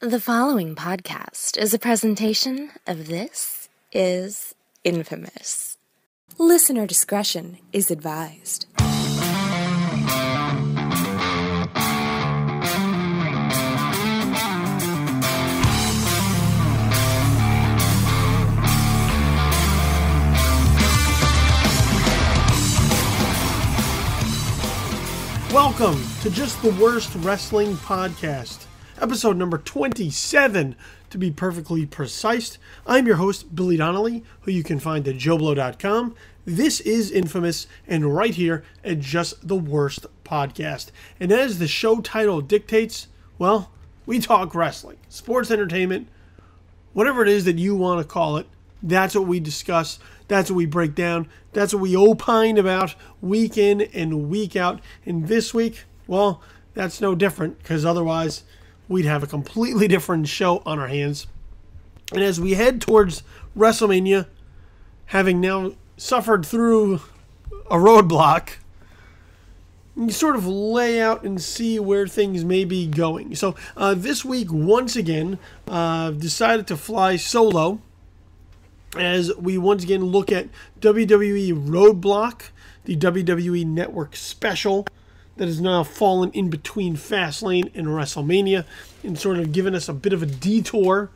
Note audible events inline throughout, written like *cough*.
The following podcast is a presentation of This is Infamous. Listener discretion is advised. Welcome to Just the Worst Wrestling Podcast, episode number 27 to be perfectly precise. I'm your host, Billy Donnelly, who you can find at joblo.com. This is Infamous, and right here at Just the Worst Podcast. And as the show title dictates, well, we talk wrestling, sports entertainment, whatever it is that you want to call it. That's what we discuss. That's what we break down. That's what we opine about week in and week out. And this week, well, that's no different because otherwise we'd have a completely different show on our hands. And as we head towards WrestleMania, having now suffered through a roadblock, you sort of lay out and see where things may be going. So uh, this week, once again, uh, decided to fly solo as we once again look at WWE Roadblock, the WWE Network special that has now fallen in between Fastlane and WrestleMania, and sort of given us a bit of a detour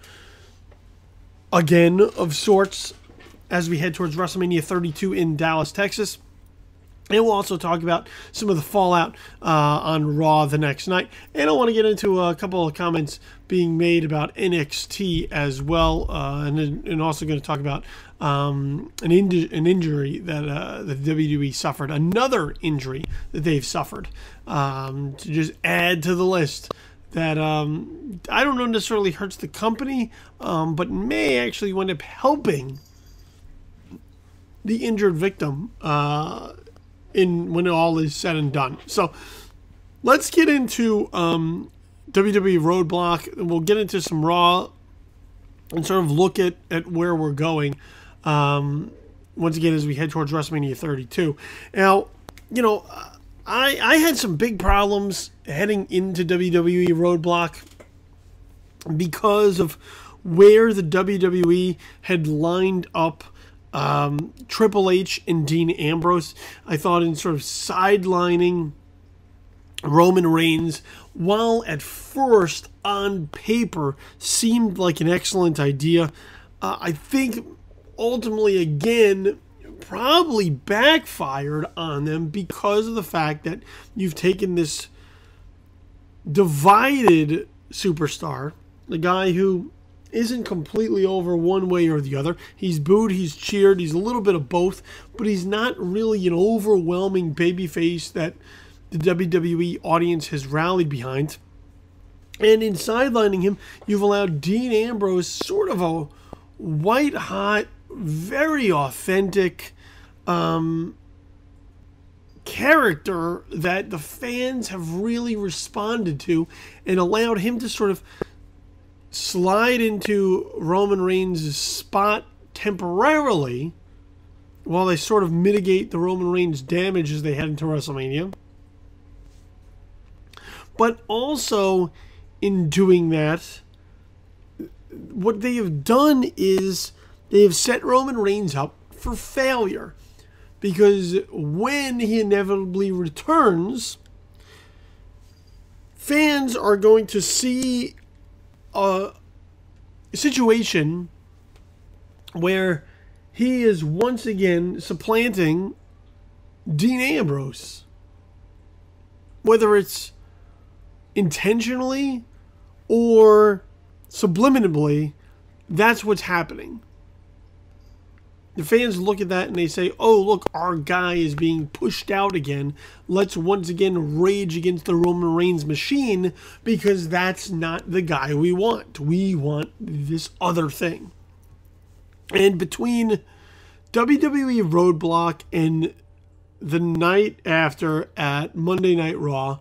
again of sorts as we head towards WrestleMania 32 in Dallas, Texas. And we'll also talk about some of the fallout uh, on Raw the next night. And I want to get into a couple of comments being made about NXT as well, uh, and and also going to talk about um, an an injury that uh, the WWE suffered, another injury that they've suffered, um, to just add to the list that um, I don't know necessarily hurts the company, um, but may actually wind up helping the injured victim uh, in when all is said and done. So let's get into um, WWE Roadblock. and We'll get into some Raw and sort of look at, at where we're going. Um, once again, as we head towards WrestleMania 32. Now, you know, I I had some big problems heading into WWE Roadblock because of where the WWE had lined up um, Triple H and Dean Ambrose. I thought in sort of sidelining Roman Reigns, while at first on paper seemed like an excellent idea, uh, I think ultimately again probably backfired on them because of the fact that you've taken this divided superstar, the guy who isn't completely over one way or the other. He's booed, he's cheered, he's a little bit of both, but he's not really an overwhelming babyface that the WWE audience has rallied behind. And in sidelining him, you've allowed Dean Ambrose sort of a white hot, very authentic um, character that the fans have really responded to and allowed him to sort of slide into Roman Reigns' spot temporarily while they sort of mitigate the Roman Reigns damage as they head into WrestleMania. But also, in doing that, what they have done is they have set Roman Reigns up for failure. Because when he inevitably returns, fans are going to see a situation where he is once again supplanting Dean Ambrose. Whether it's intentionally or subliminally, that's what's happening. The fans look at that and they say, oh, look, our guy is being pushed out again. Let's once again rage against the Roman Reigns machine because that's not the guy we want. We want this other thing. And between WWE Roadblock and the night after at Monday Night Raw,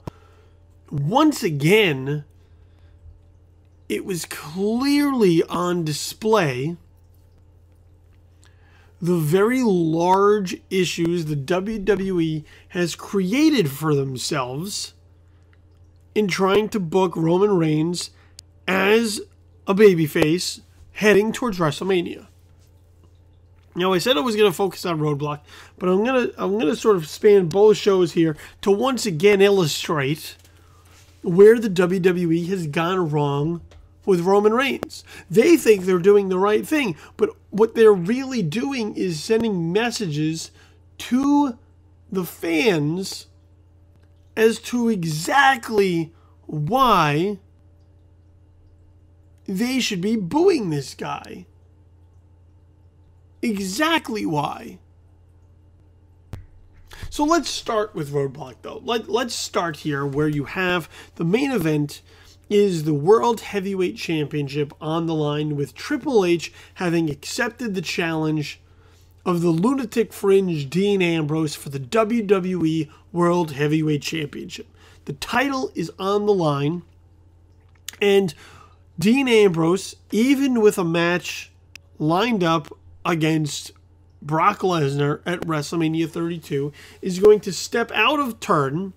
once again, it was clearly on display the very large issues the WWE has created for themselves in trying to book Roman Reigns as a babyface heading towards WrestleMania. Now I said I was going to focus on Roadblock, but I'm going to I'm going to sort of span both shows here to once again illustrate where the WWE has gone wrong with Roman Reigns. They think they're doing the right thing, but what they're really doing is sending messages to the fans as to exactly why they should be booing this guy. Exactly why. So let's start with Roadblock though. Let, let's start here where you have the main event is the World Heavyweight Championship on the line with Triple H having accepted the challenge of the lunatic fringe Dean Ambrose for the WWE World Heavyweight Championship. The title is on the line, and Dean Ambrose, even with a match lined up against Brock Lesnar at WrestleMania 32, is going to step out of turn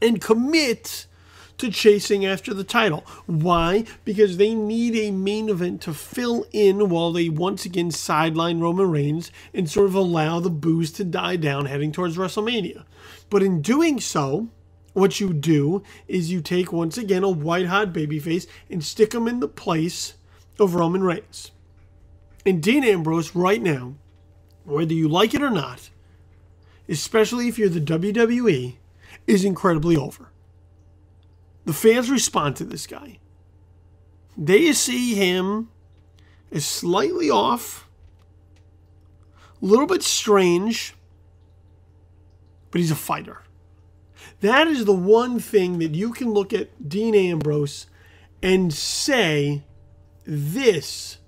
and commit to chasing after the title. Why? Because they need a main event to fill in while they once again sideline Roman Reigns and sort of allow the boos to die down heading towards WrestleMania. But in doing so, what you do is you take once again a white hot babyface and stick him in the place of Roman Reigns. And Dean Ambrose, right now, whether you like it or not, especially if you're the WWE, is incredibly over. The fans respond to this guy. They see him as slightly off, a little bit strange, but he's a fighter. That is the one thing that you can look at Dean Ambrose and say, this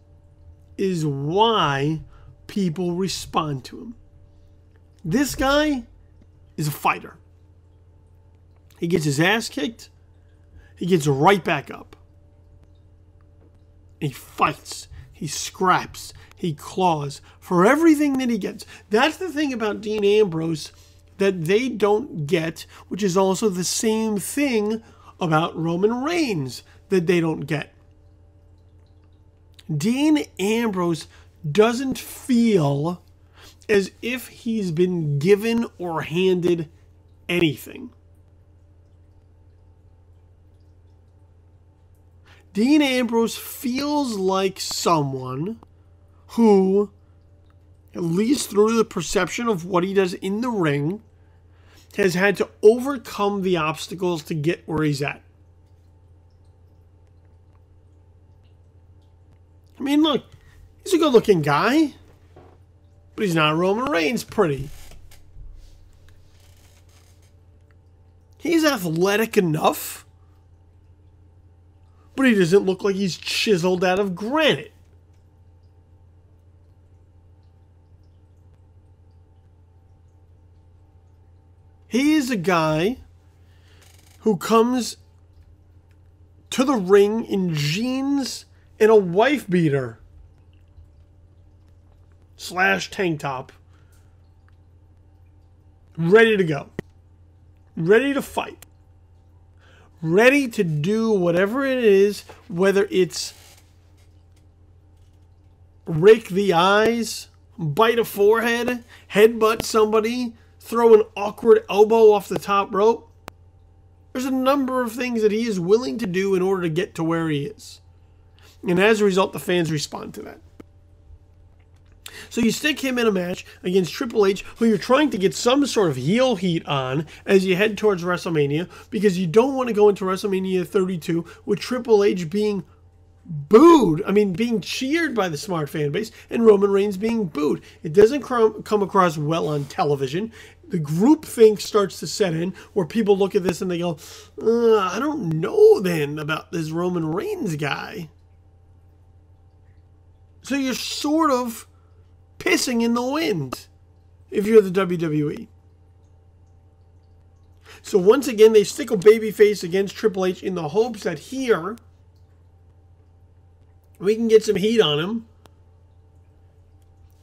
is why people respond to him. This guy is a fighter. He gets his ass kicked he gets right back up. He fights. He scraps. He claws for everything that he gets. That's the thing about Dean Ambrose that they don't get, which is also the same thing about Roman Reigns that they don't get. Dean Ambrose doesn't feel as if he's been given or handed anything. Dean Ambrose feels like someone who, at least through the perception of what he does in the ring, has had to overcome the obstacles to get where he's at. I mean, look, he's a good looking guy, but he's not Roman Reigns pretty. He's athletic enough but he doesn't look like he's chiseled out of granite. He is a guy who comes to the ring in jeans and a wife beater slash tank top, ready to go, ready to fight ready to do whatever it is, whether it's rake the eyes, bite a forehead, headbutt somebody, throw an awkward elbow off the top rope. There's a number of things that he is willing to do in order to get to where he is. And as a result, the fans respond to that. So you stick him in a match against Triple H, who you're trying to get some sort of heel heat on as you head towards WrestleMania, because you don't want to go into WrestleMania 32 with Triple H being booed. I mean, being cheered by the smart fan base, and Roman Reigns being booed. It doesn't come across well on television. The group think starts to set in where people look at this and they go, uh, I don't know then about this Roman Reigns guy. So you're sort of pissing in the wind if you're the WWE. So once again, they stick a babyface against Triple H in the hopes that here we can get some heat on him.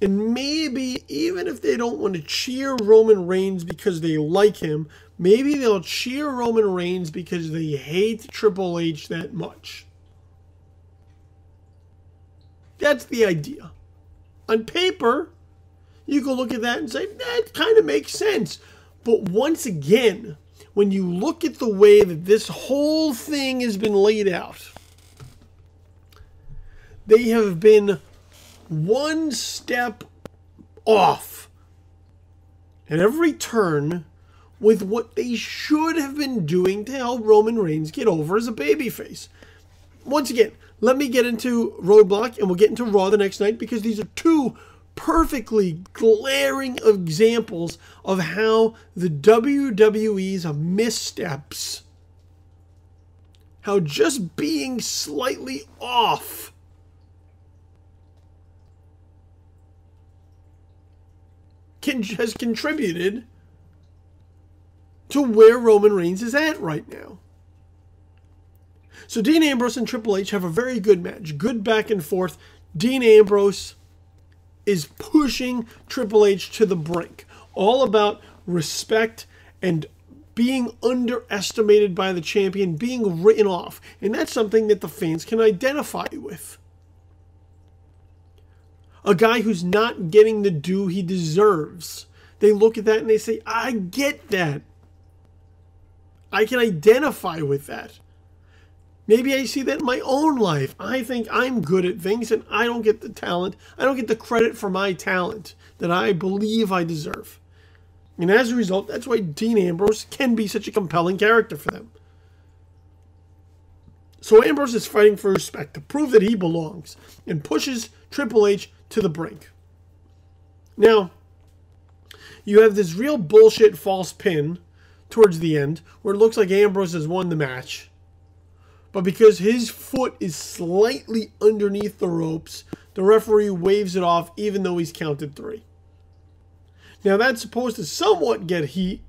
And maybe even if they don't want to cheer Roman Reigns because they like him, maybe they'll cheer Roman Reigns because they hate Triple H that much. That's the idea. On paper, you can look at that and say, that kind of makes sense. But once again, when you look at the way that this whole thing has been laid out, they have been one step off at every turn with what they should have been doing to help Roman Reigns get over as a babyface. Once again, let me get into Roadblock and we'll get into Raw the next night because these are two perfectly glaring examples of how the WWE's missteps, how just being slightly off can, has contributed to where Roman Reigns is at right now. So Dean Ambrose and Triple H have a very good match, good back and forth. Dean Ambrose is pushing Triple H to the brink, all about respect and being underestimated by the champion, being written off. And that's something that the fans can identify with a guy who's not getting the due he deserves. They look at that and they say, I get that. I can identify with that. Maybe I see that in my own life. I think I'm good at things and I don't get the talent, I don't get the credit for my talent that I believe I deserve. And as a result, that's why Dean Ambrose can be such a compelling character for them. So Ambrose is fighting for respect to prove that he belongs and pushes Triple H to the brink. Now, you have this real bullshit false pin towards the end where it looks like Ambrose has won the match. But because his foot is slightly underneath the ropes, the referee waves it off even though he's counted three. Now, that's supposed to somewhat get heat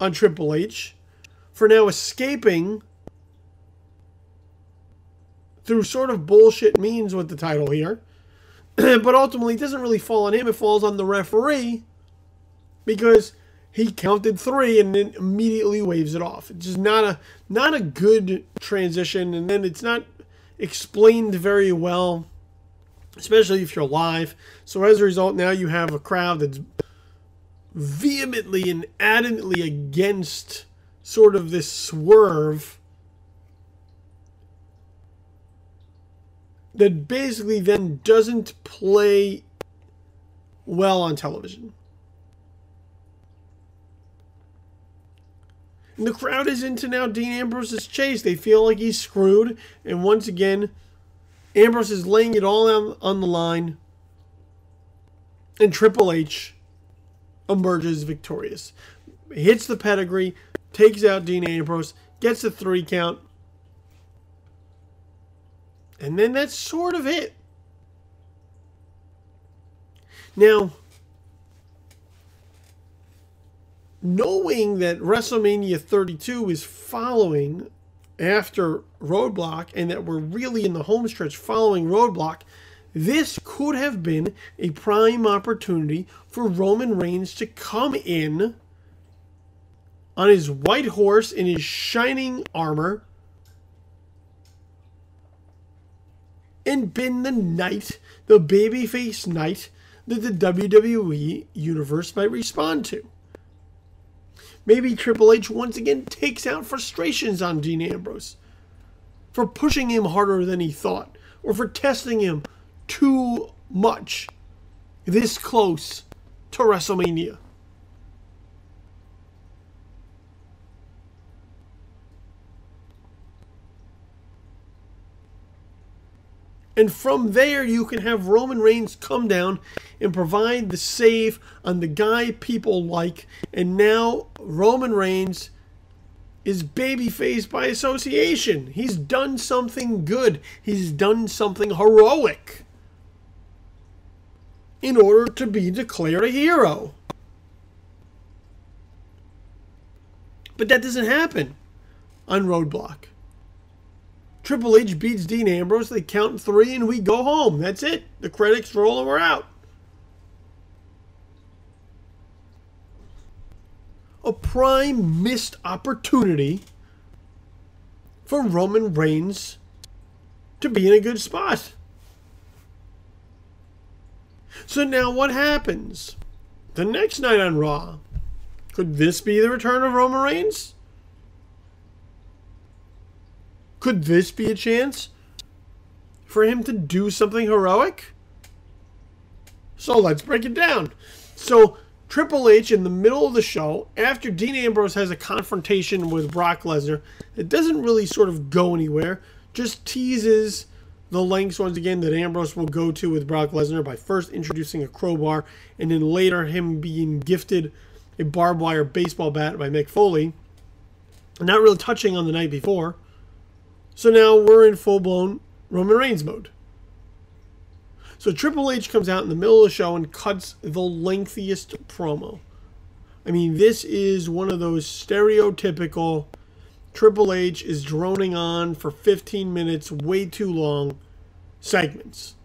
on Triple H for now escaping through sort of bullshit means with the title here. *clears throat* but ultimately, it doesn't really fall on him. It falls on the referee because he counted three and then immediately waves it off. It's just not a not a good transition, and then it's not explained very well, especially if you're live. So as a result, now you have a crowd that's vehemently and adamantly against sort of this swerve that basically then doesn't play well on television. The crowd is into now Dean Ambrose's chase. They feel like he's screwed. And once again, Ambrose is laying it all on, on the line. And Triple H emerges victorious. Hits the pedigree, takes out Dean Ambrose, gets a three count, and then that's sort of it. Now, knowing that WrestleMania 32 is following after Roadblock and that we're really in the home stretch following Roadblock, this could have been a prime opportunity for Roman Reigns to come in on his white horse in his shining armor and been the knight, the babyface knight that the WWE universe might respond to. Maybe Triple H once again takes out frustrations on Dean Ambrose for pushing him harder than he thought, or for testing him too much this close to WrestleMania. And from there, you can have Roman Reigns come down and provide the save on the guy people like. And now Roman Reigns is babyface by association. He's done something good, he's done something heroic in order to be declared a hero. But that doesn't happen on Roadblock. Triple H beats Dean Ambrose. They count three and we go home. That's it. The credits roll and we're out. A prime missed opportunity for Roman Reigns to be in a good spot. So now what happens? The next night on Raw, could this be the return of Roman Reigns? Could this be a chance for him to do something heroic? So let's break it down. So Triple H in the middle of the show, after Dean Ambrose has a confrontation with Brock Lesnar, it doesn't really sort of go anywhere, just teases the lengths once again that Ambrose will go to with Brock Lesnar by first introducing a crowbar and then later him being gifted a barbed wire baseball bat by Mick Foley. Not really touching on the night before. So now we're in full blown Roman Reigns mode. So Triple H comes out in the middle of the show and cuts the lengthiest promo. I mean, this is one of those stereotypical Triple H is droning on for 15 minutes, way too long segments.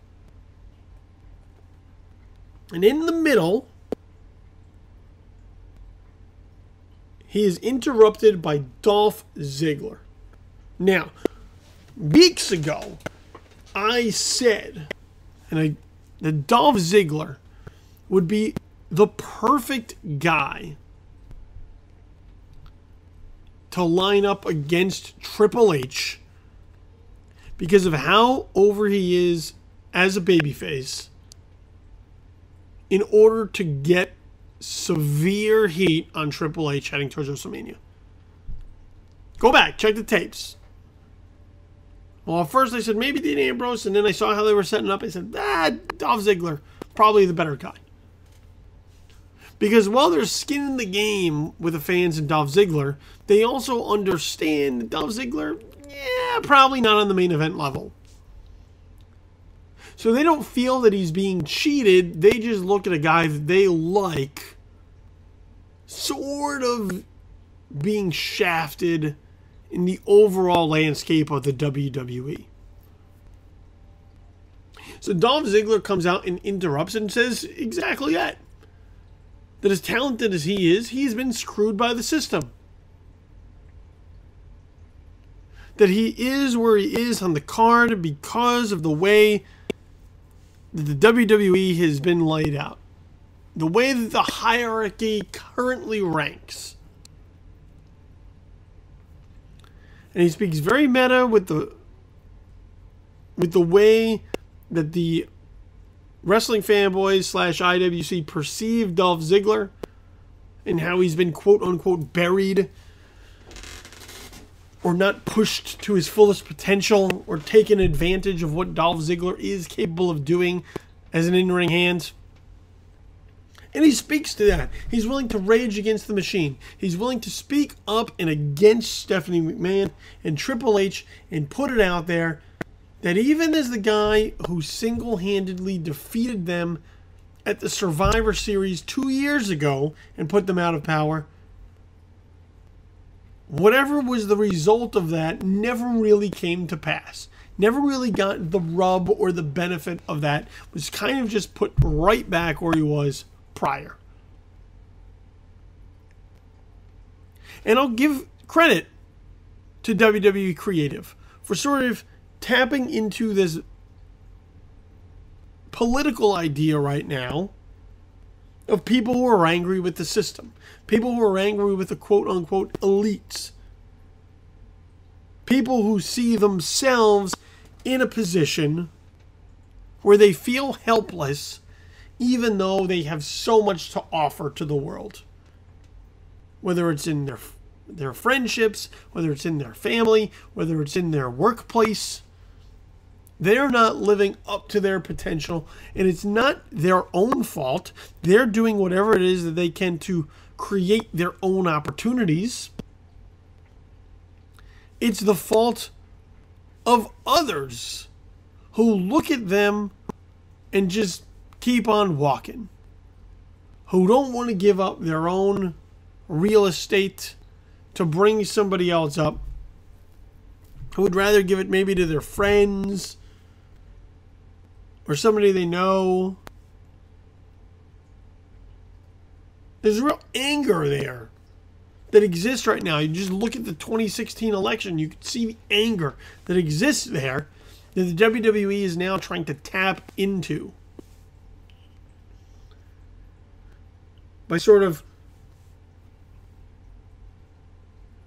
And in the middle, he is interrupted by Dolph Ziggler. Now, weeks ago, I said, and I, that Dolph Ziggler would be the perfect guy to line up against Triple H because of how over he is as a babyface in order to get severe heat on Triple H heading towards WrestleMania. Go back, check the tapes. Well, first I said maybe Dean Ambrose, and then I saw how they were setting up. I said, ah, Dolph Ziggler, probably the better guy. Because while there's skin in the game with the fans and Dolph Ziggler, they also understand Dolph Ziggler, yeah, probably not on the main event level. So they don't feel that he's being cheated. They just look at a guy that they like, sort of being shafted in the overall landscape of the WWE. So Dolph Ziggler comes out and interrupts and says exactly that that as talented as he is, he's been screwed by the system. That he is where he is on the card because of the way that the WWE has been laid out. The way that the hierarchy currently ranks. And he speaks very meta with the with the way that the wrestling fanboys slash IWC perceive Dolph Ziggler and how he's been quote unquote buried or not pushed to his fullest potential or taken advantage of what Dolph Ziggler is capable of doing as an in ring hand. And he speaks to that. He's willing to rage against the machine. He's willing to speak up and against Stephanie McMahon and Triple H and put it out there that even as the guy who single handedly defeated them at the Survivor Series two years ago and put them out of power, whatever was the result of that never really came to pass. Never really got the rub or the benefit of that. Was kind of just put right back where he was prior. And I'll give credit to WWE Creative for sort of tapping into this political idea right now of people who are angry with the system, people who are angry with the quote unquote elites, people who see themselves in a position where they feel helpless even though they have so much to offer to the world. Whether it's in their their friendships, whether it's in their family, whether it's in their workplace, they're not living up to their potential, and it's not their own fault. They're doing whatever it is that they can to create their own opportunities. It's the fault of others who look at them and just keep on walking, who don't want to give up their own real estate to bring somebody else up, who would rather give it maybe to their friends or somebody they know. There's real anger there that exists right now. You just look at the 2016 election, you can see the anger that exists there that the WWE is now trying to tap into. By sort of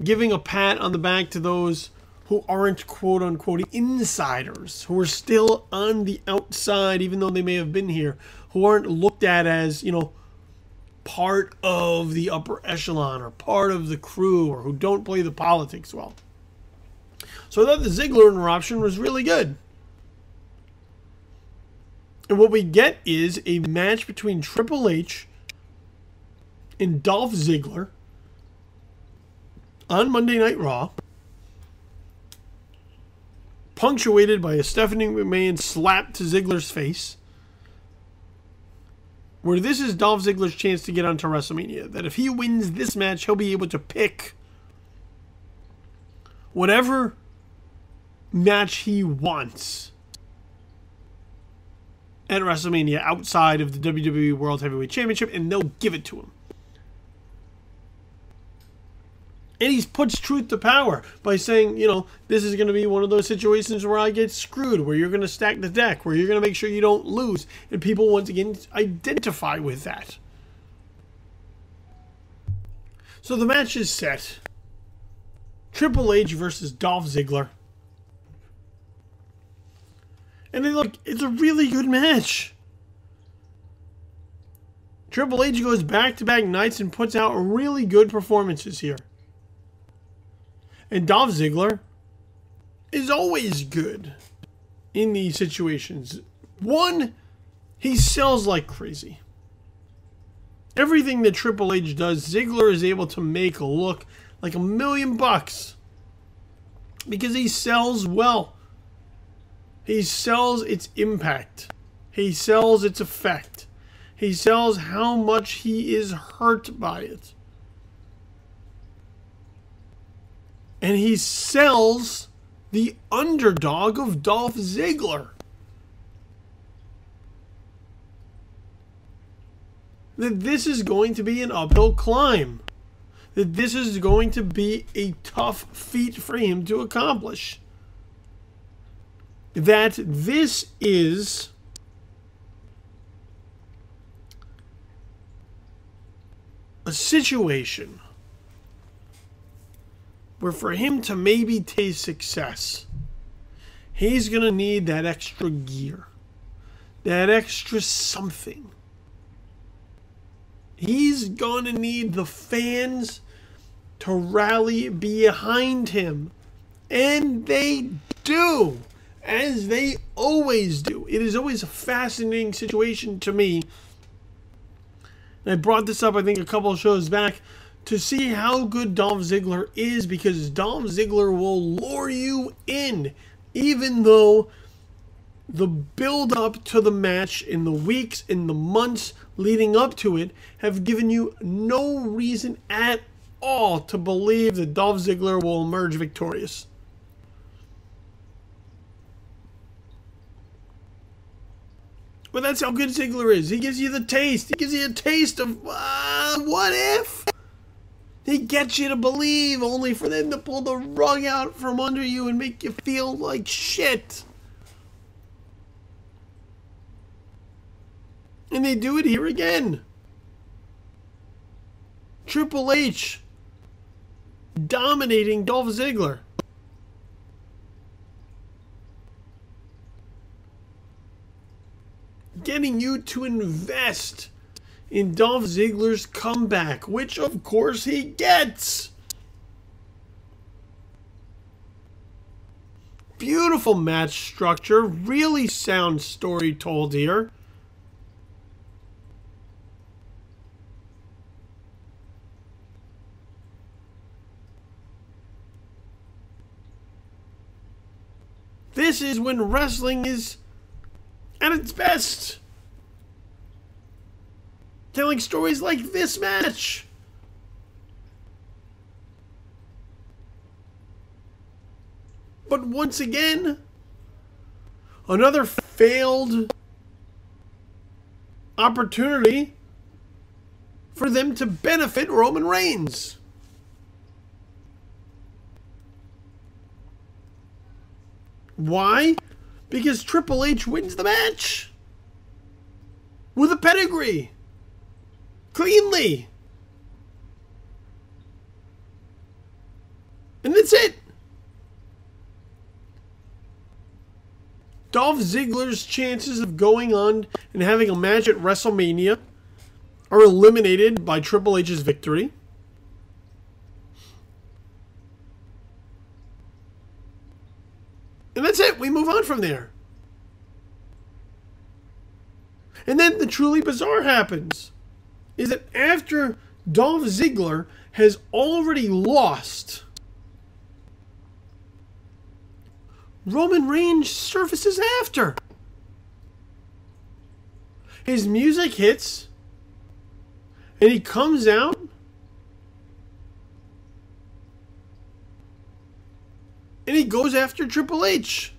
giving a pat on the back to those who aren't quote unquote insiders, who are still on the outside, even though they may have been here, who aren't looked at as, you know, part of the upper echelon or part of the crew or who don't play the politics well. So I thought the Ziggler interruption was really good. And what we get is a match between Triple H and Dolph Ziggler on Monday Night Raw, punctuated by a Stephanie McMahon slap to Ziggler's face where this is Dolph Ziggler's chance to get onto WrestleMania. That if he wins this match, he'll be able to pick whatever match he wants at WrestleMania outside of the WWE World Heavyweight Championship, and they'll give it to him. And he puts truth to power by saying, you know, this is going to be one of those situations where I get screwed, where you're going to stack the deck, where you're going to make sure you don't lose. And people, once again, identify with that. So the match is set Triple H versus Dolph Ziggler. And they look, it's a really good match. Triple H goes back to back nights and puts out really good performances here. And Dolph Ziggler is always good in these situations. One, he sells like crazy. Everything that Triple H does, Ziggler is able to make look like a million bucks because he sells well. He sells its impact. He sells its effect. He sells how much he is hurt by it. And he sells the underdog of Dolph Ziggler. That this is going to be an uphill climb. That this is going to be a tough feat for him to accomplish. That this is a situation where for him to maybe taste success, he's going to need that extra gear, that extra something. He's going to need the fans to rally behind him. And they do, as they always do. It is always a fascinating situation to me. And I brought this up, I think, a couple of shows back to see how good Dolph Ziggler is because Dolph Ziggler will lure you in, even though the build up to the match in the weeks, in the months leading up to it, have given you no reason at all to believe that Dolph Ziggler will emerge victorious. But that's how good Ziggler is. He gives you the taste. He gives you a taste of uh, what if. They get you to believe only for them to pull the rug out from under you and make you feel like shit. And they do it here again. Triple H dominating Dolph Ziggler. Getting you to invest in Dolph Ziggler's comeback, which of course he gets. Beautiful match structure, really sound story told here. This is when wrestling is at its best telling stories like this match. But once again, another failed opportunity for them to benefit Roman Reigns. Why? Because Triple H wins the match with a pedigree. Cleanly. And that's it. Dolph Ziggler's chances of going on and having a match at WrestleMania are eliminated by Triple H's victory. And that's it. We move on from there. And then the truly bizarre happens is that after Dolph Ziggler has already lost, Roman Reigns surfaces after. His music hits, and he comes out. And he goes after Triple H.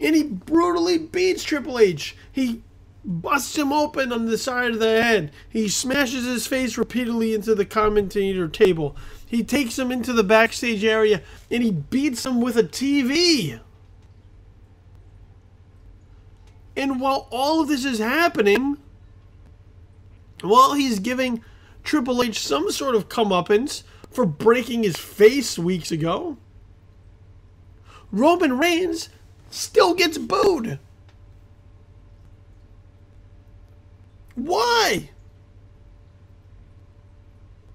And he brutally beats Triple H. He busts him open on the side of the head. He smashes his face repeatedly into the commentator table. He takes him into the backstage area and he beats him with a TV. And while all of this is happening, while he's giving Triple H some sort of comeuppance for breaking his face weeks ago, Roman Reigns still gets booed. Why?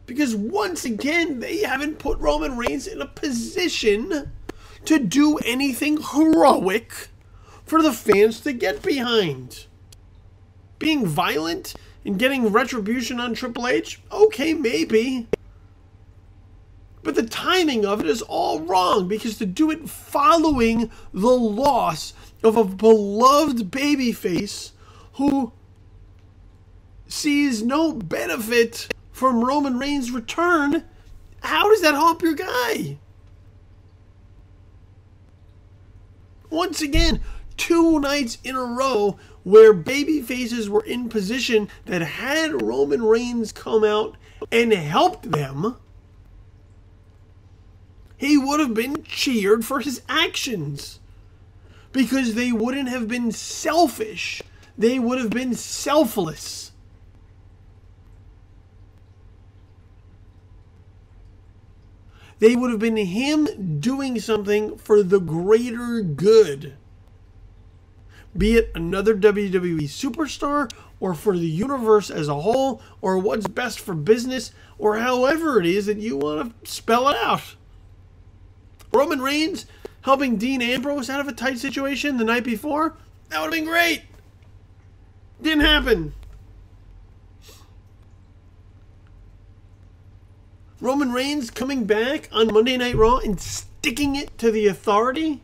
Because once again, they haven't put Roman Reigns in a position to do anything heroic for the fans to get behind. Being violent and getting retribution on Triple H? Okay, maybe. But the timing of it is all wrong because to do it following the loss of a beloved babyface who sees no benefit from Roman Reigns' return, how does that help your guy? Once again, two nights in a row where baby faces were in position that had Roman Reigns come out and helped them, he would have been cheered for his actions because they wouldn't have been selfish. They would have been selfless. They would have been him doing something for the greater good. Be it another WWE superstar, or for the universe as a whole, or what's best for business, or however it is that you want to spell it out. Roman Reigns helping Dean Ambrose out of a tight situation the night before, that would have been great. Didn't happen. Roman Reigns coming back on Monday Night Raw and sticking it to the authority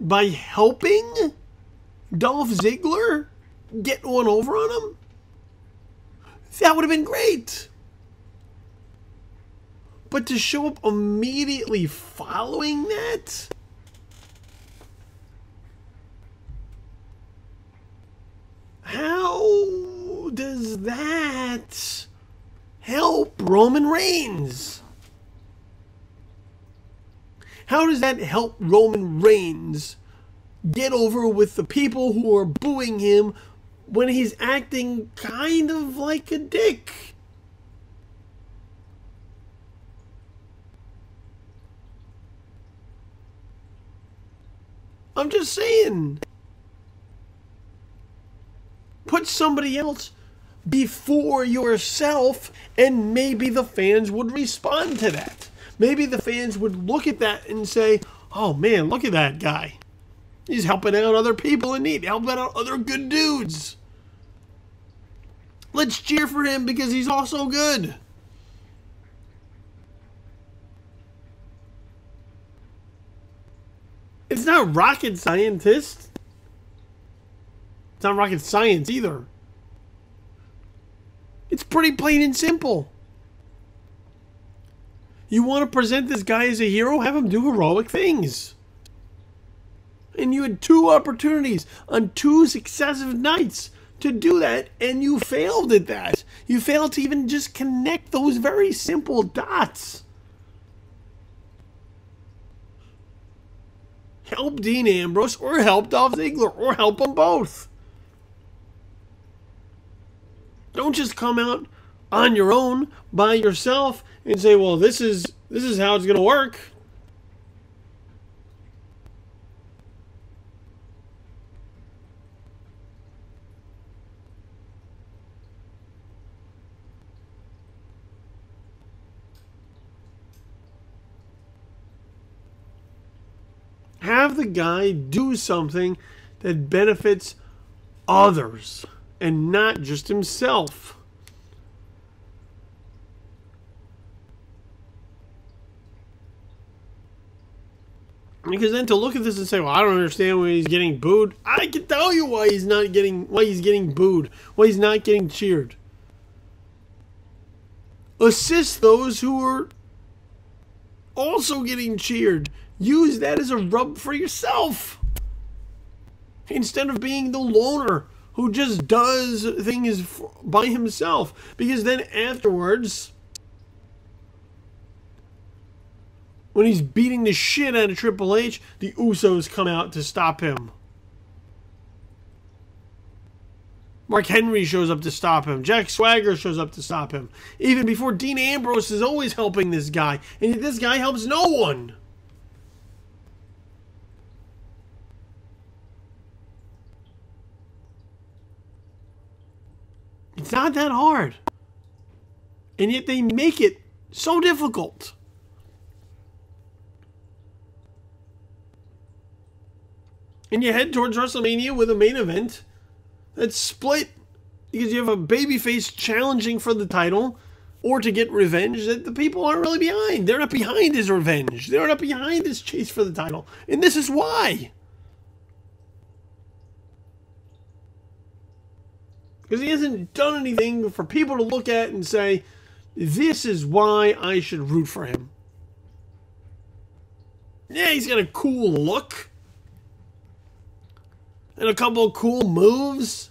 by helping Dolph Ziggler get one over on him? That would have been great. But to show up immediately following that? How does that help Roman Reigns? How does that help Roman Reigns get over with the people who are booing him when he's acting kind of like a dick? I'm just saying. Put somebody else before yourself, and maybe the fans would respond to that. Maybe the fans would look at that and say, oh man, look at that guy. He's helping out other people in need, helping out other good dudes. Let's cheer for him because he's also good. It's not rocket scientist. It's not rocket science either. It's pretty plain and simple. You want to present this guy as a hero? Have him do heroic things. And you had two opportunities on two successive nights to do that, and you failed at that. You failed to even just connect those very simple dots. help Dean Ambrose or help Dolph Ziggler or help them both. Don't just come out on your own by yourself and say, "Well, this is this is how it's going to work." Have the guy do something that benefits others and not just himself. Because then to look at this and say, "Well, I don't understand why he's getting booed," I can tell you why he's not getting why he's getting booed, why he's not getting cheered. Assist those who are also getting cheered. Use that as a rub for yourself instead of being the loner who just does things by himself. Because then afterwards, when he's beating the shit out of Triple H, the Usos come out to stop him. Mark Henry shows up to stop him. Jack Swagger shows up to stop him. Even before Dean Ambrose is always helping this guy. And this guy helps no one. It's not that hard. And yet they make it so difficult. And you head towards WrestleMania with a main event that's split because you have a babyface challenging for the title or to get revenge that the people aren't really behind. They're not behind his revenge. They're not behind his chase for the title. And this is why. Because he hasn't done anything for people to look at and say, this is why I should root for him. Yeah, he's got a cool look. And a couple of cool moves.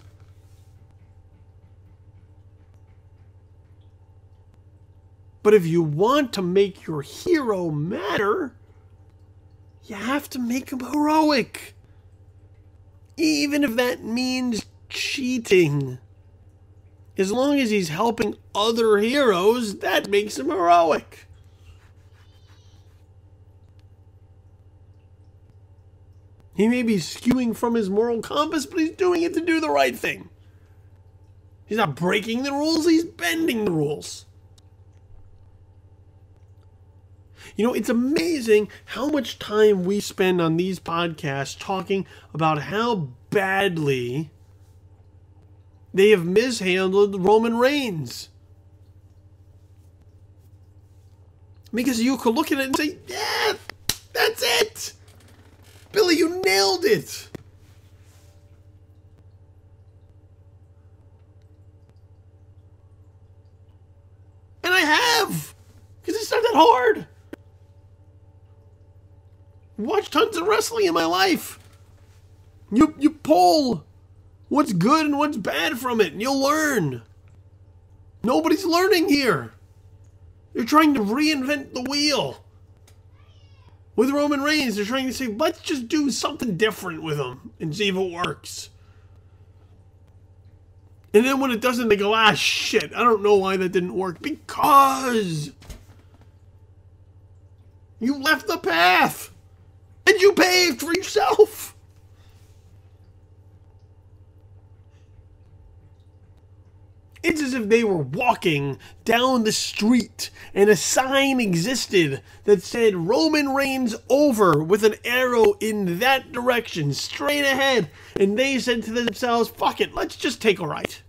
But if you want to make your hero matter, you have to make him heroic. Even if that means cheating. As long as he's helping other heroes, that makes him heroic. He may be skewing from his moral compass, but he's doing it to do the right thing. He's not breaking the rules, he's bending the rules. You know, it's amazing how much time we spend on these podcasts talking about how badly they have mishandled Roman Reigns. Because you could look at it and say, yeah, that's it. Billy, you nailed it. And I have. Because it's not that hard. Watch tons of wrestling in my life. You you pull what's good and what's bad from it, and you'll learn. Nobody's learning here. You're trying to reinvent the wheel. With Roman Reigns, they're trying to say, let's just do something different with him and see if it works. And then when it doesn't, they go, ah, shit, I don't know why that didn't work. Because you left the path and you paved for yourself. It's as if they were walking down the street and a sign existed that said Roman Reigns over with an arrow in that direction, straight ahead. And they said to themselves, fuck it, let's just take a right.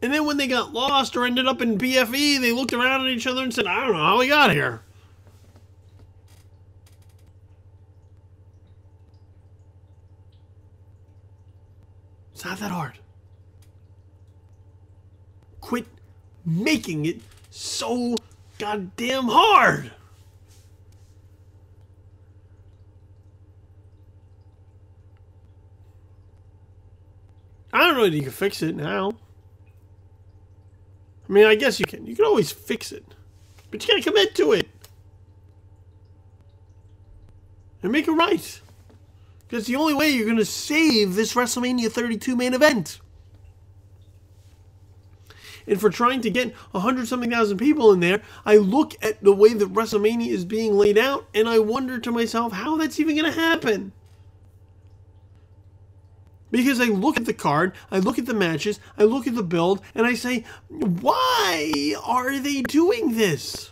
And then when they got lost or ended up in BFE, they looked around at each other and said, I don't know how we got here. It's not that hard. Quit making it so goddamn hard. I don't know if you can fix it now. I mean, I guess you can. You can always fix it. But you gotta commit to it. And make it right. Because the only way you're gonna save this WrestleMania 32 main event. And for trying to get a hundred something thousand people in there, I look at the way that WrestleMania is being laid out and I wonder to myself how that's even gonna happen. Because I look at the card, I look at the matches, I look at the build, and I say, why are they doing this?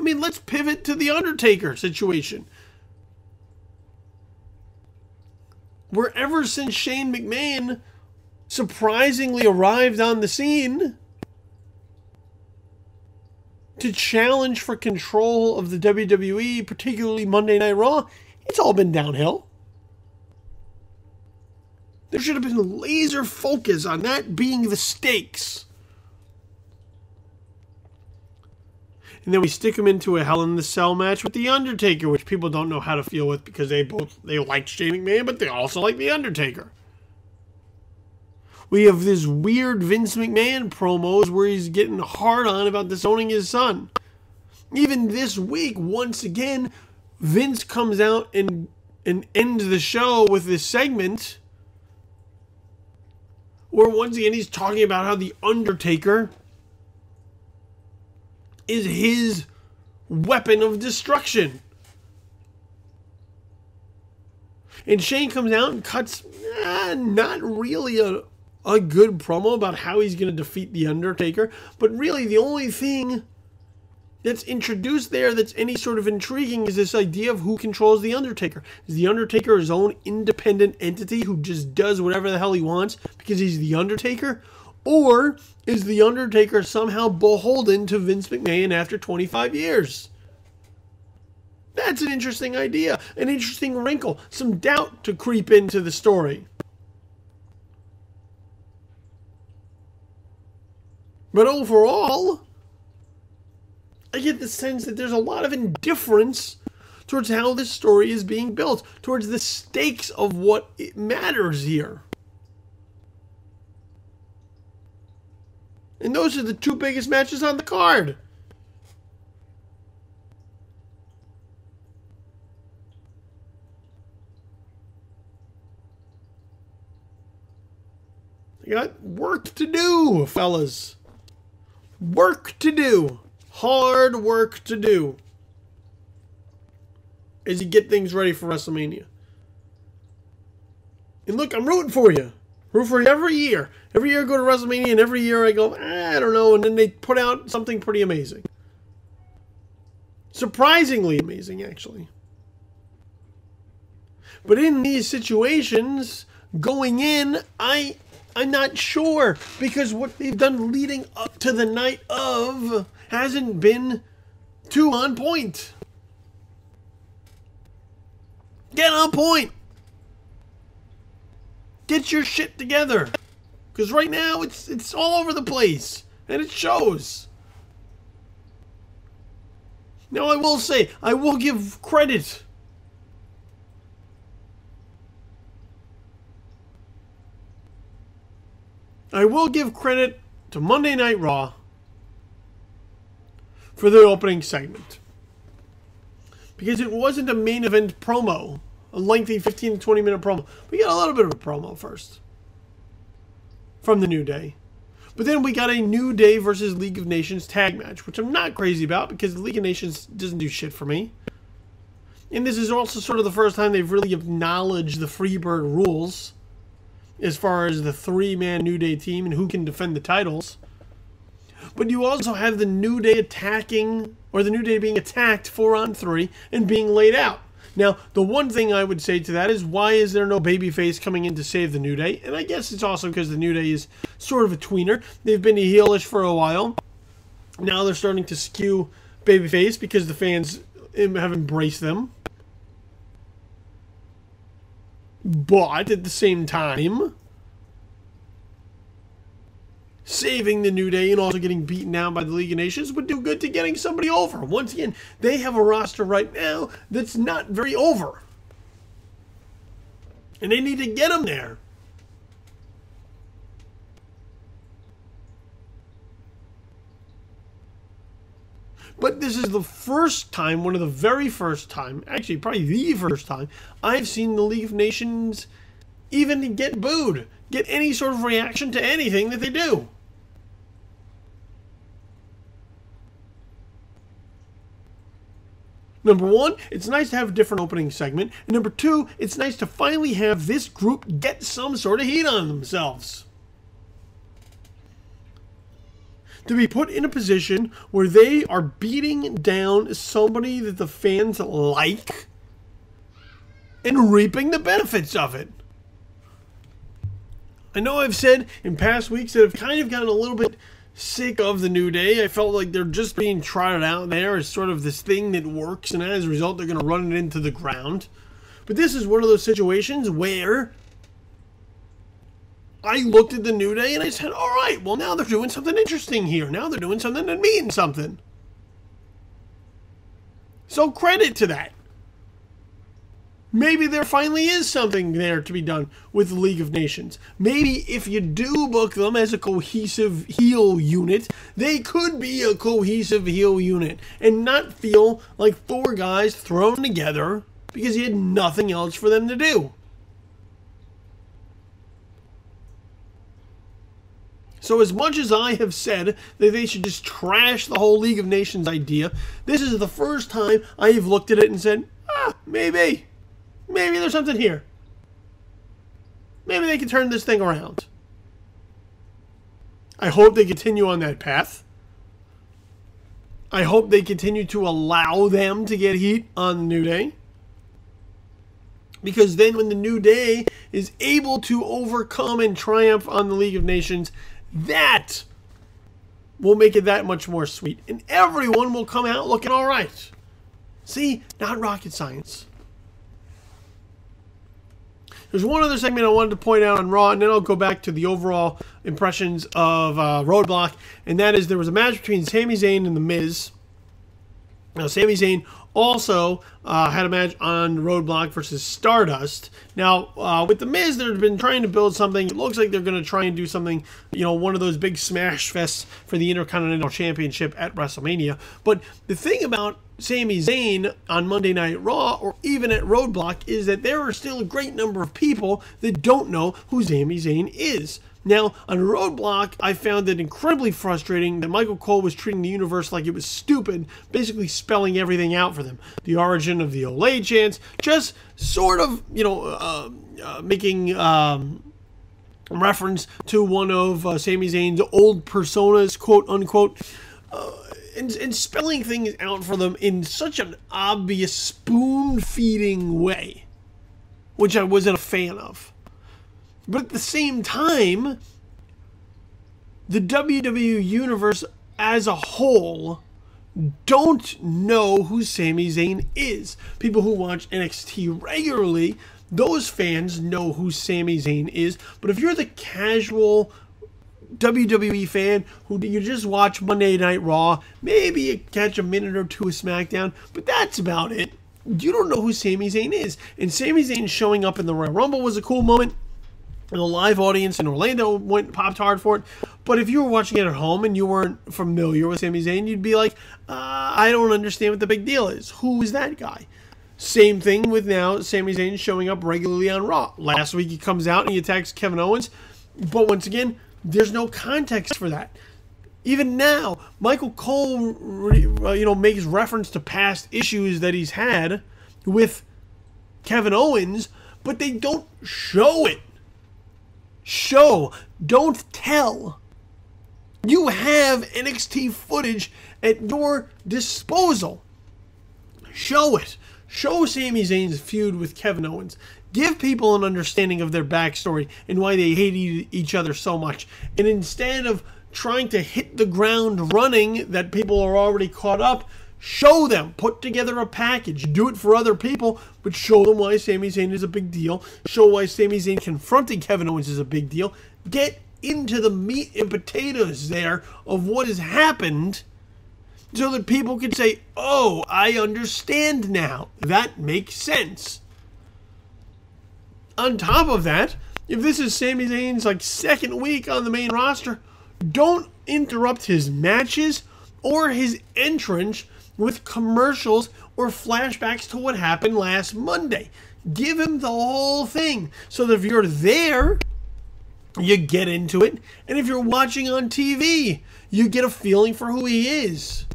I mean, let's pivot to the Undertaker situation. Where ever since Shane McMahon surprisingly arrived on the scene to challenge for control of the WWE, particularly Monday Night Raw, it's all been downhill. There should have been a laser focus on that being the stakes. And then we stick him into a Hell in the Cell match with The Undertaker, which people don't know how to feel with because they both they like Shane McMahon, but they also like The Undertaker. We have this weird Vince McMahon promos where he's getting hard on about disowning his son. Even this week, once again, Vince comes out and and ends the show with this segment where once again he's talking about how the Undertaker is his weapon of destruction. And Shane comes out and cuts eh, not really a, a good promo about how he's going to defeat The Undertaker, but really the only thing that's introduced there that's any sort of intriguing is this idea of who controls the Undertaker. Is the Undertaker his own independent entity who just does whatever the hell he wants because he's the Undertaker? Or is the Undertaker somehow beholden to Vince McMahon after 25 years? That's an interesting idea, an interesting wrinkle, some doubt to creep into the story. But overall, I get the sense that there's a lot of indifference towards how this story is being built, towards the stakes of what matters here. And those are the two biggest matches on the card. You got work to do, fellas. Work to do hard work to do as you get things ready for WrestleMania. And look, I'm rooting for you. For every year. Every year I go to WrestleMania, and every year I go, eh, I don't know, and then they put out something pretty amazing. Surprisingly amazing, actually. But in these situations, going in, I I'm not sure because what they've done leading up to the night of hasn't been too on point. Get on point. Get your shit together. Cuz right now it's it's all over the place and it shows. Now I will say, I will give credit I will give credit to Monday Night Raw for the opening segment. Because it wasn't a main event promo, a lengthy 15 to 20 minute promo. We got a little bit of a promo first from the New Day. But then we got a New Day versus League of Nations tag match, which I'm not crazy about because League of Nations doesn't do shit for me. And this is also sort of the first time they've really acknowledged the Freebird rules as far as the three man New Day team and who can defend the titles. But you also have the New Day attacking, or the New Day being attacked four on three and being laid out. Now, the one thing I would say to that is why is there no babyface coming in to save the New Day? And I guess it's also because the New Day is sort of a tweener. They've been heelish for a while. Now they're starting to skew babyface because the fans have embraced them. But at the same time, saving the New Day and also getting beaten down by the League of Nations would do good to getting somebody over. Once again, they have a roster right now that's not very over. And they need to get them there. But this is the first time, one of the very first time, actually probably the first time, I've seen the League of Nations even get booed, get any sort of reaction to anything that they do. Number one, it's nice to have a different opening segment. And number two, it's nice to finally have this group get some sort of heat on themselves. To be put in a position where they are beating down somebody that the fans like and reaping the benefits of it. I know I've said in past weeks that I've kind of gotten a little bit sick of the New Day. I felt like they're just being trotted out there as sort of this thing that works, and as a result, they're going to run it into the ground. But this is one of those situations where I looked at the New Day and I said, all right, well, now they're doing something interesting here. Now they're doing something that means something. So credit to that maybe there finally is something there to be done with the League of Nations. Maybe if you do book them as a cohesive heel unit, they could be a cohesive heel unit and not feel like four guys thrown together because you had nothing else for them to do. So, as much as I have said that they should just trash the whole League of Nations idea, this is the first time I have looked at it and said, ah, maybe maybe there's something here. Maybe they can turn this thing around. I hope they continue on that path. I hope they continue to allow them to get heat on the New Day. Because then, when the New Day is able to overcome and triumph on the League of Nations, that will make it that much more sweet. And everyone will come out looking all right. See, not rocket science. There's one other segment I wanted to point out on Raw, and then I'll go back to the overall impressions of uh, Roadblock, and that is there was a match between Sami Zayn and The Miz. Now, Sami Zayn also uh, had a match on Roadblock versus Stardust. Now, uh, with The Miz, they've been trying to build something. It looks like they're going to try and do something, you know, one of those big smash fests for the Intercontinental Championship at WrestleMania. But the thing about Sami Zayn on Monday Night Raw or even at Roadblock is that there are still a great number of people that don't know who Sami Zayn is. Now, on Roadblock, I found it incredibly frustrating that Michael Cole was treating the universe like it was stupid, basically spelling everything out for them. The origin of the Olé chants, just sort of, you know, uh, uh, making um, reference to one of uh, Sami Zayn's old personas, quote unquote. Uh, and, and spelling things out for them in such an obvious spoon feeding way, which I wasn't a fan of. But at the same time, the WWE Universe as a whole don't know who Sami Zayn is. People who watch NXT regularly, those fans know who Sami Zayn is. But if you're the casual WWE fan who you just watch Monday Night Raw, maybe you catch a minute or two of SmackDown, but that's about it. You don't know who Sami Zayn is. And Sami Zayn showing up in the Royal Rumble was a cool moment. The live audience in Orlando went popped hard for it. But if you were watching it at home and you weren't familiar with Sami Zayn, you'd be like, uh, I don't understand what the big deal is. Who is that guy? Same thing with now Sami Zayn showing up regularly on Raw. Last week he comes out and he attacks Kevin Owens. But once again, there's no context for that. Even now, Michael Cole, you know, makes reference to past issues that he's had with Kevin Owens, but they don't show it. Show, don't tell. You have NXT footage at your disposal. Show it. Show Sami Zayn's feud with Kevin Owens. Give people an understanding of their backstory and why they hate each other so much. And instead of trying to hit the ground running that people are already caught up, show them. Put together a package. Do it for other people, but show them why Sami Zayn is a big deal. Show why Sami Zayn confronting Kevin Owens is a big deal. Get into the meat and potatoes there of what has happened so that people can say, oh, I understand now. That makes sense on top of that, if this is Sami Zayn's like second week on the main roster, don't interrupt his matches or his entrance with commercials or flashbacks to what happened last Monday. Give him the whole thing so that if you're there, you get into it. And if you're watching on TV, you get a feeling for who he is.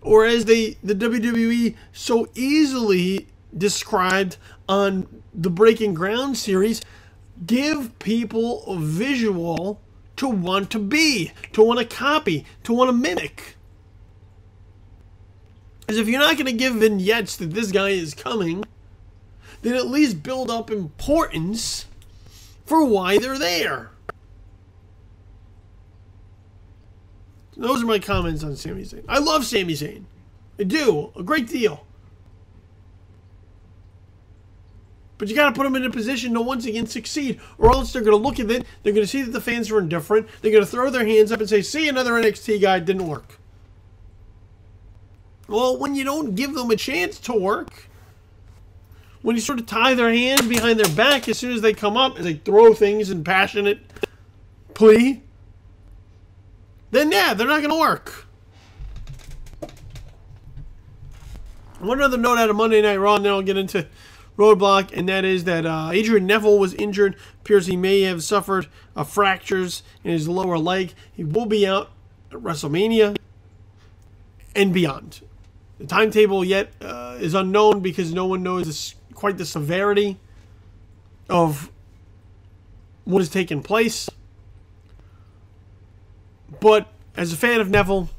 Or as they the WWE so easily described on the Breaking Ground series, give people a visual to want to be, to want to copy, to want to mimic. Because if you're not going to give vignettes that this guy is coming, then at least build up importance for why they're there. Those are my comments on Sami Zayn. I love Sami Zayn. I do. A great deal. But you got to put them in a position to once again succeed, or else they're going to look at it. They're going to see that the fans are indifferent. They're going to throw their hands up and say, "See, another NXT guy didn't work." Well, when you don't give them a chance to work, when you sort of tie their hands behind their back as soon as they come up and they throw things in passionate plea, then yeah, they're not going to work. One other note out of Monday Night Raw, and then I'll get into Roadblock, and that is that uh, Adrian Neville was injured. Appears he may have suffered uh, fractures in his lower leg. He will be out at WrestleMania and beyond. The timetable yet uh, is unknown because no one knows quite the severity of what has taken place. But as a fan of Neville,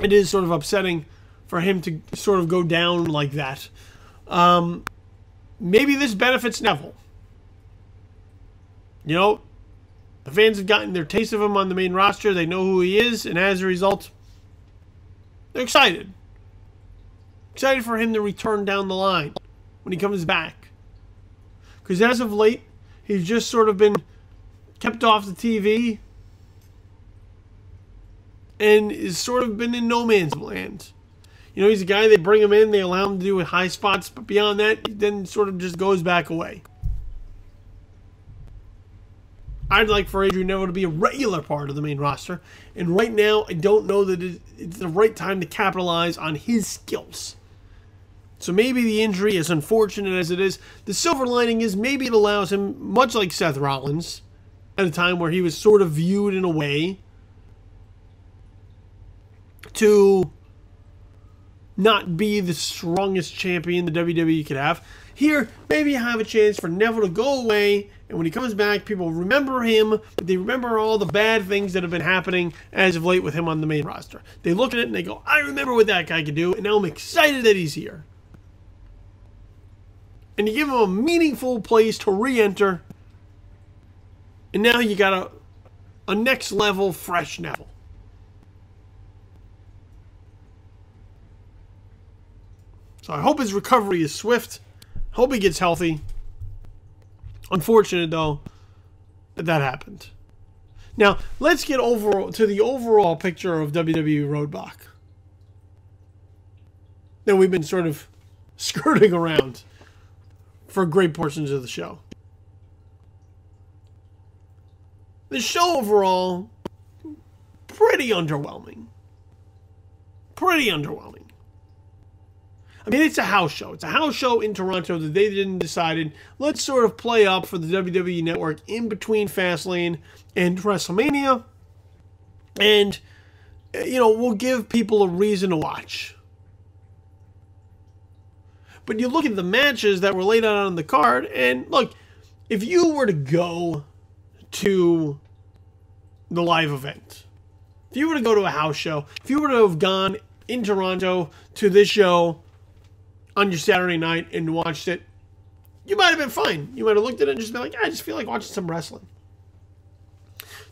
it is sort of upsetting for him to sort of go down like that. Um, maybe this benefits Neville. You know, the fans have gotten their taste of him on the main roster. They know who he is, and as a result, they're excited. Excited for him to return down the line when he comes back. Because as of late, he's just sort of been kept off the TV and is sort of been in no man's land. You know, he's a guy, they bring him in, they allow him to do high spots, but beyond that, he then sort of just goes back away. I'd like for Adrian Neville to be a regular part of the main roster, and right now, I don't know that it's the right time to capitalize on his skills. So maybe the injury, as unfortunate as it is, the silver lining is maybe it allows him, much like Seth Rollins, at a time where he was sort of viewed in a way, to not be the strongest champion the WWE could have. Here, maybe you have a chance for Neville to go away, and when he comes back, people remember him, but they remember all the bad things that have been happening as of late with him on the main roster. They look at it and they go, I remember what that guy could do, and now I'm excited that he's here and you give him a meaningful place to re-enter. And now you got a a next level fresh Neville. So I hope his recovery is swift. Hope he gets healthy. Unfortunate though that that happened. Now let's get over to the overall picture of WWE Roadblock. That we've been sort of *laughs* skirting around for great portions of the show. The show overall, pretty underwhelming. Pretty underwhelming. I mean, it's a house show. It's a house show in Toronto that they didn't decided. Let's sort of play up for the WWE Network in between Fastlane and WrestleMania, and eh, you know we'll give people a reason to watch. But you look at the matches that were laid out on the card, and look, if you were to go to the live event, if you were to go to a house show, if you were to have gone in Toronto to this show on your Saturday night and watched it, you might have been fine. You might have looked at it and just been like, I just feel like watching some wrestling.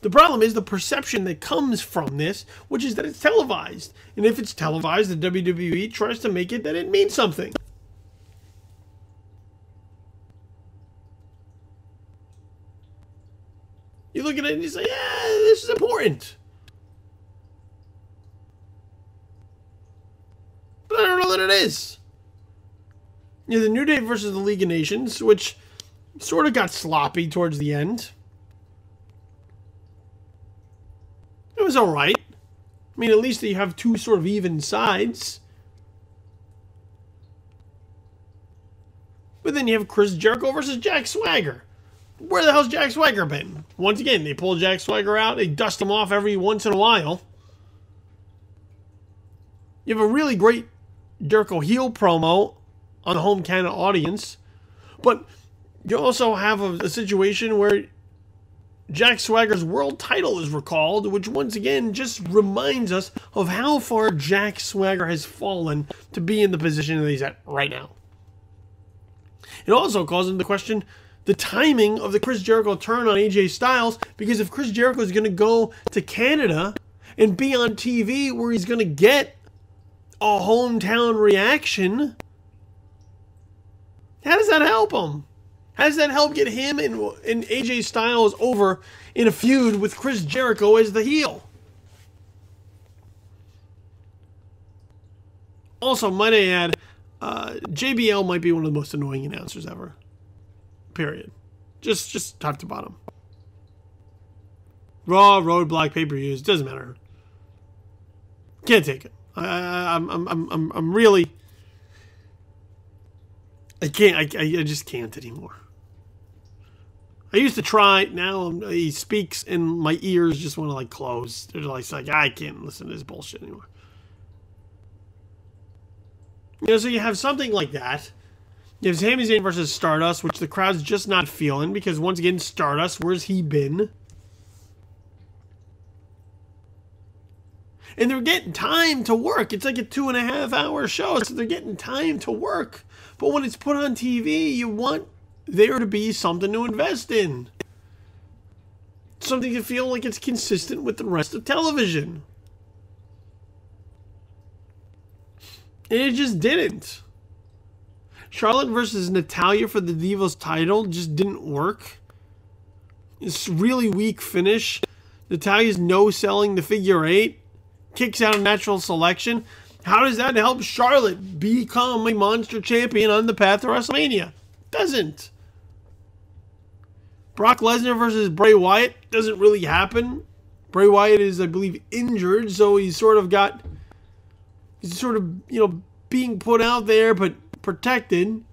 The problem is the perception that comes from this, which is that it's televised. And if it's televised, the WWE tries to make it that it means something. You look at it and you say, yeah, this is important. But I don't know that it is. You know, the New Day versus the League of Nations, which sort of got sloppy towards the end. It was all right. I mean, at least you have two sort of even sides. But then you have Chris Jericho versus Jack Swagger. Where the hell's Jack Swagger been? Once again, they pull Jack Swagger out. They dust him off every once in a while. You have a really great Jericho heel promo on the home Canada audience. But you also have a, a situation where Jack Swagger's world title is recalled, which once again just reminds us of how far Jack Swagger has fallen to be in the position that he's at right now. It also calls into question the timing of the Chris Jericho turn on AJ Styles, because if Chris Jericho is going to go to Canada and be on TV where he's going to get a hometown reaction, how does that help him? How does that help get him and, and AJ Styles over in a feud with Chris Jericho as the heel? Also, might I add, uh, JBL might be one of the most annoying announcers ever. Period. Just, just top to bottom. Raw, Roadblock, pay per views doesn't matter. Can't take it. I, I'm, I'm, I'm, I'm really. I can't. I, I just can't anymore. I used to try. Now he speaks, and my ears just want to like close. They're like, like I can't listen to this bullshit anymore. You know, so you have something like that. You have Sami Zayn versus Stardust, which the crowd's just not feeling because once again, Stardust, where's he been? And they're getting time to work. It's like a two and a half hour show, so they're getting time to work. But when it's put on TV, you want there to be something to invest in. Something to feel like it's consistent with the rest of television. And it just didn't. Charlotte versus Natalya for the Divas title just didn't work. It's really weak finish. Natalya's no selling the figure eight. Kicks out a natural selection. How does that help Charlotte become a monster champion on the path to WrestleMania? Doesn't. Brock Lesnar versus Bray Wyatt doesn't really happen. Bray Wyatt is, I believe, injured, so he's sort of got. He's sort of, you know, being put out there, but protected.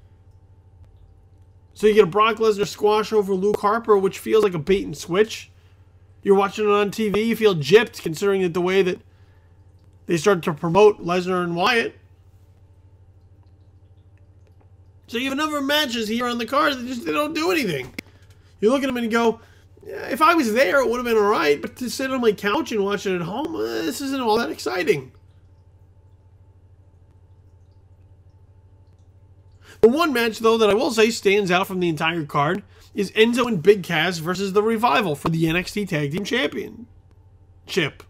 So you get a Brock Lesnar squash over Luke Harper, which feels like a bait and switch. You're watching it on TV, you feel gypped considering that the way that they started to promote Lesnar and Wyatt. So you have a number of matches here on the card that just they don't do anything. You look at them and go, if I was there, it would have been all right. But to sit on my couch and watch it at home, uh, this isn't all that exciting. The one match, though, that I will say stands out from the entire card is Enzo and Big Cass versus the Revival for the NXT Tag Team Championship.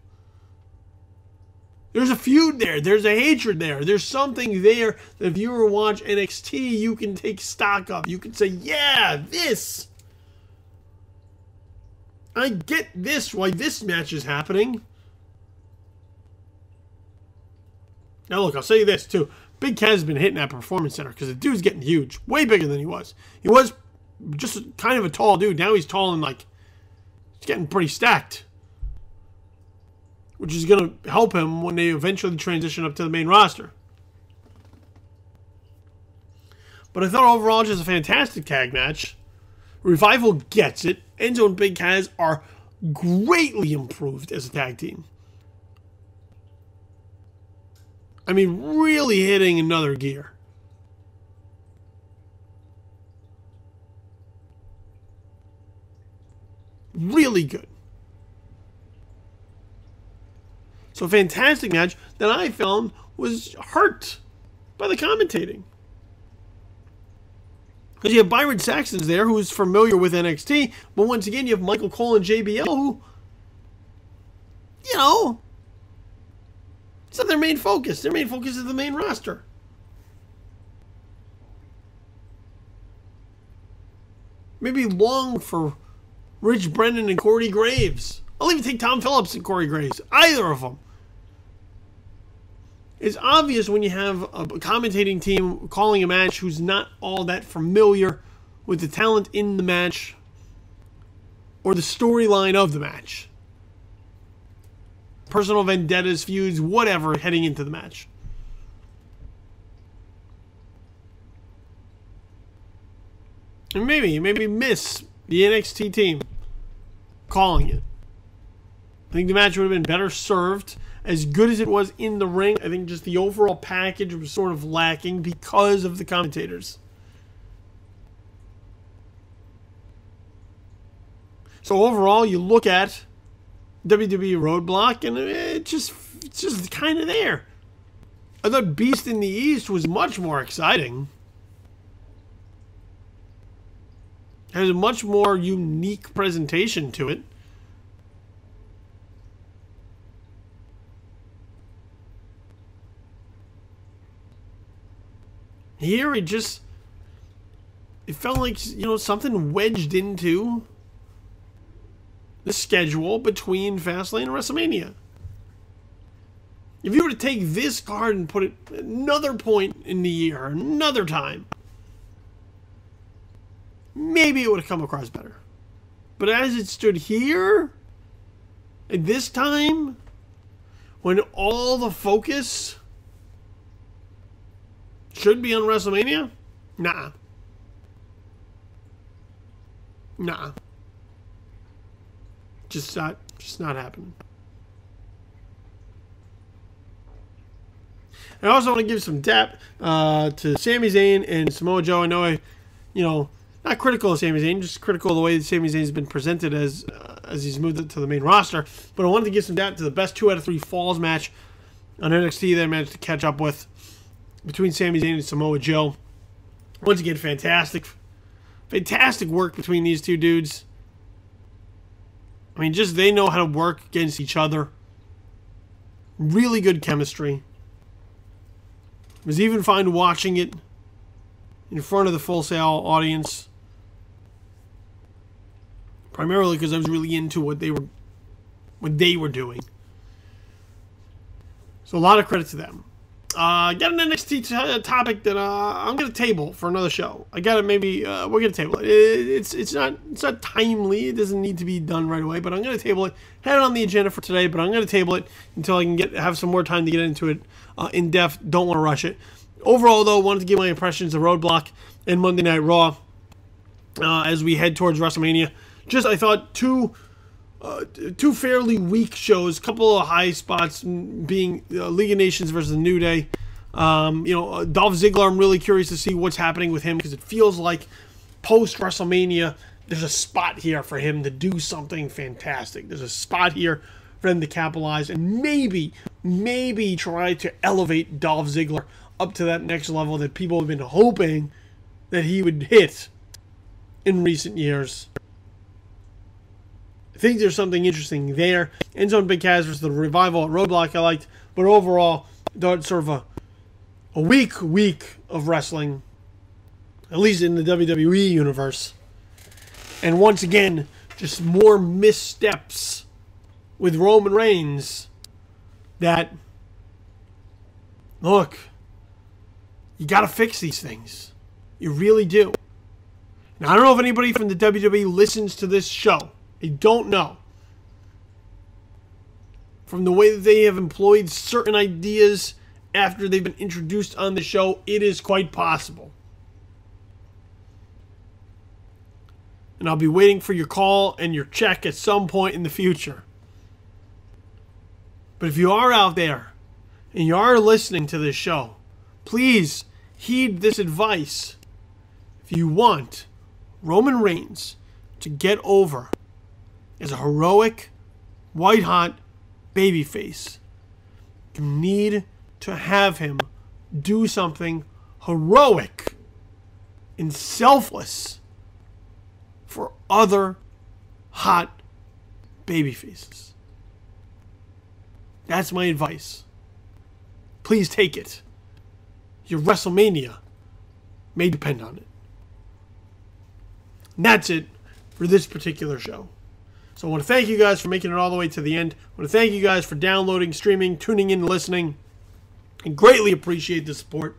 There's a feud there. There's a hatred there. There's something there that if you ever watch NXT, you can take stock of. You can say, yeah, this. I get this, why this match is happening. Now, look, I'll say this too. Big has been hitting that performance center because the dude's getting huge, way bigger than he was. He was just kind of a tall dude. Now he's tall and like he's getting pretty stacked, which is going to help him when they eventually transition up to the main roster. But I thought overall just a fantastic tag match. Revival gets it. Enzo and Big Cass are greatly improved as a tag team. I mean, really hitting another gear. Really good. So, fantastic match that I found was hurt by the commentating. Because you have Byron Saxton's there, who's familiar with NXT, but once again, you have Michael Cole and JBL, who, you know, it's not their main focus. Their main focus is the main roster. Maybe long for Rich Brennan and Corey Graves. I'll even take Tom Phillips and Corey Graves. Either of them. It's obvious when you have a commentating team calling a match who's not all that familiar with the talent in the match or the storyline of the match. Personal vendettas, feuds, whatever, heading into the match. And maybe, maybe miss the NXT team calling it. I think the match would have been better served. As good as it was in the ring, I think just the overall package was sort of lacking because of the commentators. So overall, you look at WWE Roadblock, and it just it's just kind of there. I thought Beast in the East was much more exciting. It has a much more unique presentation to it. Here it just it felt like you know something wedged into the schedule between Fastlane and WrestleMania. If you were to take this card and put it another point in the year, another time, maybe it would have come across better. But as it stood here, at this time, when all the focus should be on WrestleMania, nah. Nah. Just not just not happening. I also want to give some dap uh, to Sami Zayn and Samoa Joe. I know I, you know, not critical of Sami Zayn, just critical of the way that Sami Zayn has been presented as uh, as he's moved to the main roster. But I wanted to give some dap to the best two out of three falls match on NXT that I managed to catch up with between Sami Zayn and Samoa Joe. Once again, fantastic, fantastic work between these two dudes. I mean, just they know how to work against each other. Really good chemistry. It was even fine watching it in front of the Full Sail audience primarily because I was really into what they were what they were doing. So a lot of credit to them. Uh, got an NXT uh, topic that uh, I'm gonna table for another show. I got to maybe uh, we're gonna table it. it. It's it's not it's not timely. It doesn't need to be done right away. But I'm gonna table it. Had it on the agenda for today, but I'm gonna table it until I can get have some more time to get into it uh, in depth. Don't want to rush it. Overall, though, wanted to give my impressions of Roadblock and Monday Night Raw uh, as we head towards WrestleMania just I thought two uh, two fairly weak shows, couple of high spots being uh, League of Nations versus New Day. Um, you know, uh, Dolph Ziggler. I'm really curious to see what's happening with him because it feels like post WrestleMania, there's a spot here for him to do something fantastic. There's a spot here for him to capitalize and maybe, maybe try to elevate Dolph Ziggler up to that next level that people have been hoping that he would hit in recent years. Think there's something interesting there. Enzo and Big Cass versus the Revival at Roadblock I liked, but overall, sort of a, a weak week of wrestling, at least in the WWE universe. And once again, just more missteps with Roman Reigns that, look, you got to fix these things. You really do. Now, I don't know if anybody from the WWE listens to this show. I don't know. From the way that they have employed certain ideas after they've been introduced on the show, it is quite possible. And I'll be waiting for your call and your check at some point in the future. But if you are out there and you are listening to this show, please heed this advice. If you want Roman Reigns to get over is a heroic, white hot babyface. You need to have him do something heroic and selfless for other hot baby faces. That's my advice. Please take it. Your WrestleMania may depend on it. And that's it for this particular show. So I want to thank you guys for making it all the way to the end. I want to thank you guys for downloading, streaming, tuning in, listening, and greatly appreciate the support.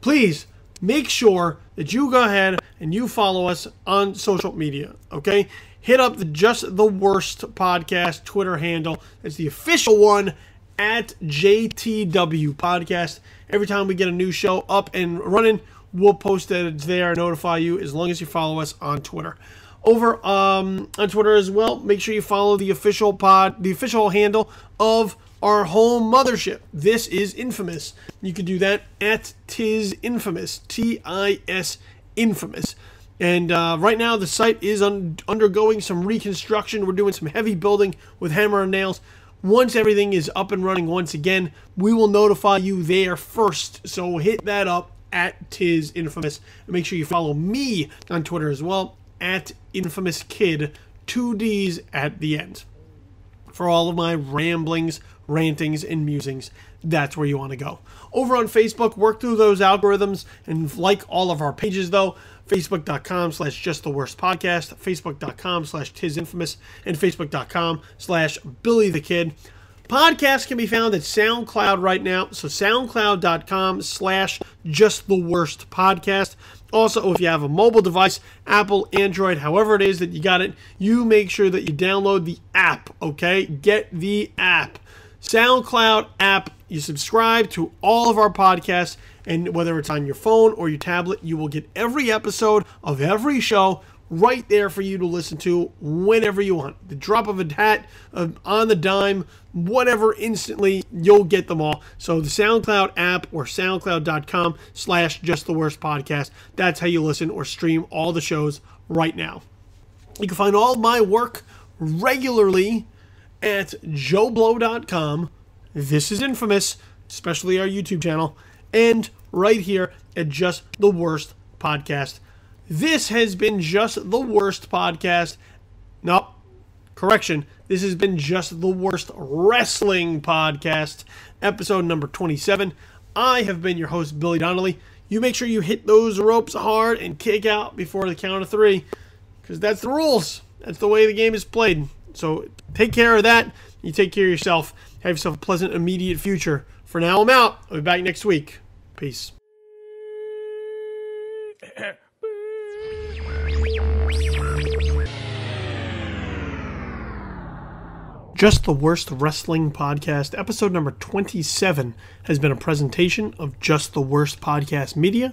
Please make sure that you go ahead and you follow us on social media, okay? hit up the Just the Worst podcast Twitter handle. It's the official one at JTW Podcast. Every time we get a new show up and running, we'll post that it's there, notify you as long as you follow us on Twitter. Over um, on Twitter as well, make sure you follow the official pod, the official handle of our home mothership. This is Infamous. You can do that at Tis Infamous, T I S Infamous. And uh, right now, the site is un- undergoing some reconstruction. We're doing some heavy building with hammer and nails. Once everything is up and running once again, we will notify you there first. So hit that up at Tis Infamous. And make sure you follow me on Twitter as well at Infamous Kid, two D's at the end. For all of my ramblings, rantings, and musings, that's where you want to go. Over on Facebook, work through those algorithms and like all of our pages though. Facebook.com slash just the worst podcast, Facebook.com slash tis infamous, and Facebook.com slash Billy the Kid. Podcasts can be found at SoundCloud right now. So SoundCloud.com slash just the worst podcast. Also, if you have a mobile device, Apple, Android, however it is that you got it, you make sure that you download the app, okay? Get the app. SoundCloud app. You subscribe to all of our podcasts, and whether it's on your phone or your tablet, you will get every episode of every show right there for you to listen to whenever you want. The drop of a hat, uh, on the dime, whatever, instantly, you'll get them all. So the SoundCloud app or soundcloud.com slash just the worst podcast. That's how you listen or stream all the shows right now. You can find all my work regularly at joblo.com. This is infamous, especially our YouTube channel, and right here at Just the Worst Podcast. This has been Just the Worst Podcast. No, correction. This has been Just the Worst Wrestling Podcast, episode number 27. I have been your host, Billy Donnelly. You make sure you hit those ropes hard and kick out before the count of three, because that's the rules. That's the way the game is played. So take care of that. You take care of yourself. Have yourself a pleasant, immediate future. For now, I'm out. I'll be back next week. Peace. Just the Worst Wrestling Podcast, episode number 27, has been a presentation of Just the Worst Podcast Media